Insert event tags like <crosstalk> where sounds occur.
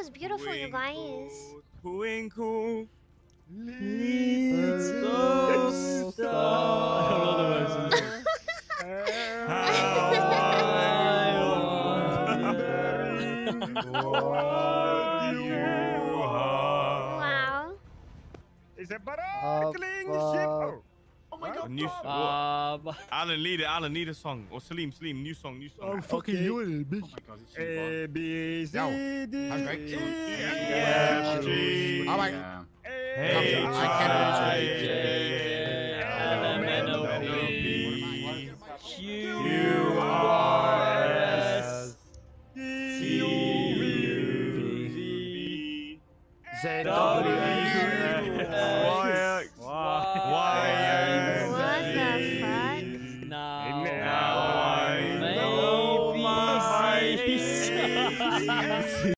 was beautiful, you guys. Twinkle. Little star. <laughs> Wow. It's a sparkling ship. Oh. Oh my A god. new, Tom. what? Alan, lead it. Alan, lead a song. Or Salim, Salim, new song, new song. I'm fucking you, bitch. Oh my god, it's too A B C Yo, D how's Greg? E F, G, All right. Yeah. H, I I, can't- J, L, M, N, O, N, O, P, P, Q, Q, R, S, D T, U, V, Z W, sim, sim.